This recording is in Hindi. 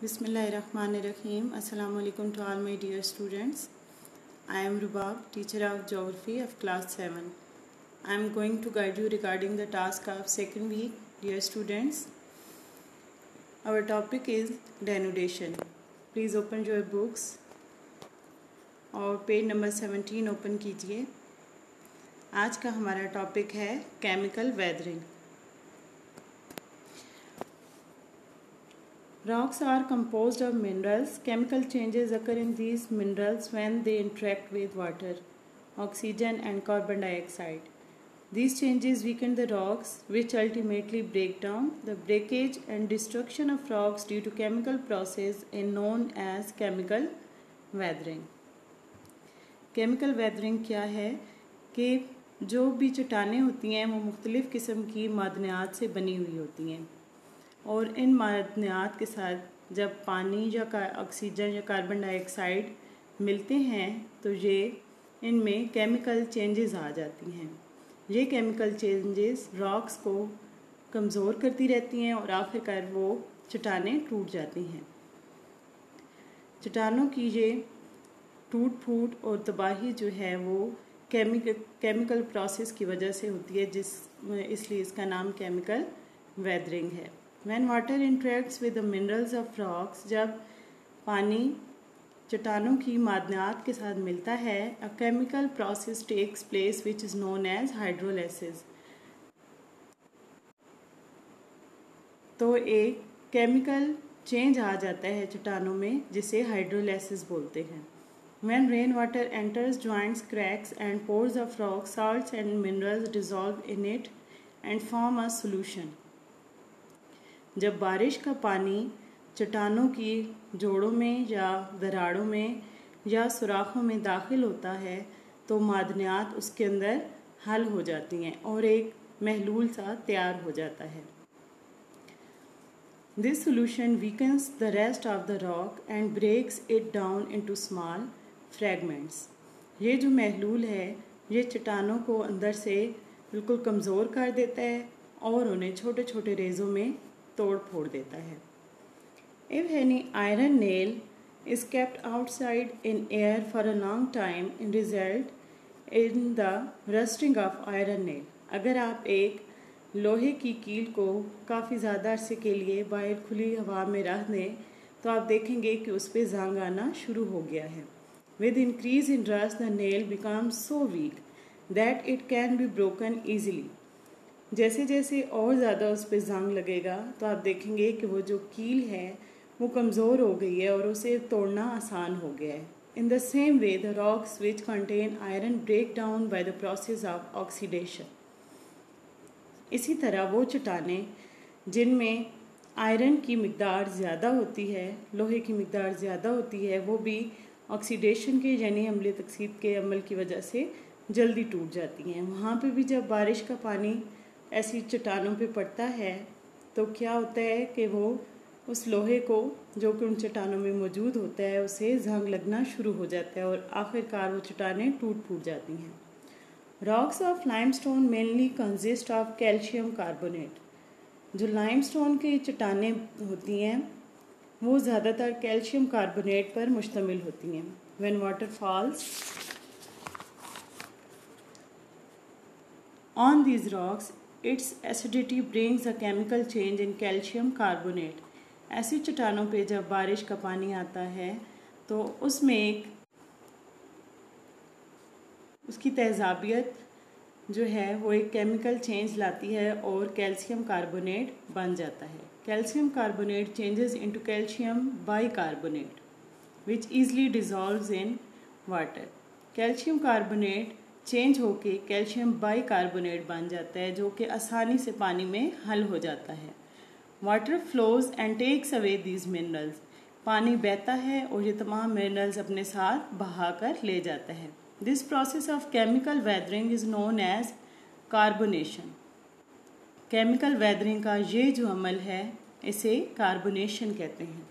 बिसमीम अलकुम to all my dear students. I am Rubab teacher of geography of class seven I am going to guide you regarding the task of second week dear students our topic is denudation please open your books और पेज नंबर सेवनटीन ओपन कीजिए। आज का हमारा टॉपिक है chemical weathering Rocks are composed of minerals. Chemical changes occur in these minerals when they interact with water, oxygen, and carbon dioxide. These changes weaken the rocks, which ultimately break down. The breakage and destruction of rocks due to chemical process is known as chemical weathering. Chemical weathering क्या है कि जो भी चट्टानें होती हैं वो मुख्तलिफ़ किस्म की मादनियात से बनी हुई होती हैं और इन मादनियात के साथ जब पानी या ऑक्सीजन या कार्बन डाइऑक्साइड मिलते हैं तो ये इनमें केमिकल चेंजेस आ जाती हैं। ये केमिकल चेंजेस रॉक्स को कमज़ोर करती रहती हैं और आखिरकार वो चट्टानें टूट जाती हैं। चट्टानों की ये टूट फूट और तबाही जो है वो केमिकल केमिकल प्रोसेस की वजह से होती है, जिस, इसलिए इसका नाम केमिकल वेदरिंग है। When water interacts with the minerals of rocks जब पानी चट्टानों की मादनात के साथ मिलता है a chemical process takes place which is known as hydrolysis तो एक केमिकल चेंज आ जाता है चट्टानों में, जिसे हाइड्रोलाइसिस बोलते हैं। When rain water enters joints cracks and pores of rock salt and minerals dissolve in it and form a solution जब बारिश का पानी चट्टानों की जोड़ों में या दराड़ों में या सुराखों में दाखिल होता है तो मादनियात उसके अंदर हल हो जाती हैं और एक महलूल सा तैयार हो जाता है। This solution weakens the rest of the rock and breaks it down into small fragments ये जो महलूल है, ये चट्टानों को अंदर से बिल्कुल कमज़ोर कर देता है और उन्हें छोटे छोटे रेज़ों में तोड़ फोड़ देता है। If any iron nail is kept outside in air for a long time, in result in the rusting of iron nail. अगर आप एक लोहे की कील को काफ़ी ज़्यादा अरसे के लिए बाहर खुली हवा में रख दें तो आप देखेंगे कि उस पर जंग आना शुरू हो गया है। With increase in rust the nail become so weak that it can be broken easily जैसे जैसे और ज़्यादा उस पर जंग लगेगा तो आप देखेंगे कि वो जो कील है, वो कमज़ोर हो गई है और उसे तोड़ना आसान हो गया है। In the same way the rocks which contain iron break down by the process of oxidation इसी तरह वो चट्टाने, जिनमें आयरन की मकदार ज़्यादा होती है, लोहे की मकदार ज़्यादा होती है, वो भी ऑक्सीडेशन के, यानी अमल तकसीद के अमल की वजह से जल्दी टूट जाती हैं। वहाँ पे भी जब बारिश का पानी ऐसी चट्टानों पे पड़ता है तो क्या होता है कि वो उस लोहे को, जो कि उन चट्टानों में मौजूद होता है, उसे जंग लगना शुरू हो जाता है और आखिरकार वो चट्टानें टूट फूट जाती हैं। Rocks of limestone mainly consist of calcium carbonate जो लाइमस्टोन की चट्टानें होती हैं, वो ज़्यादातर कैल्शियम कार्बोनेट पर मुश्तमिल होती हैं। When water falls on these rocks its acidity brings a chemical change in calcium carbonate ऐसी चट्टानों पे जब बारिश का पानी आता है तो उसमें एक उसकी तेजाबियत जो है, वो एक केमिकल चेंज लाती है और कैल्शियम कार्बोनेट बन जाता है। Calcium carbonate changes into calcium bicarbonate which easily dissolve in water calcium carbonate change होके कैल्शियम बाइकार्बोनेट बन जाता है, जो कि आसानी से पानी में हल हो जाता है। Water flows and takes away these minerals पानी बहता है और ये तमाम मिनरल्स अपने साथ बहा कर ले जाता है। This process of chemical weathering is known as carbonation chemical weathering का ये जो अमल है, इसे कार्बोनेशन कहते हैं।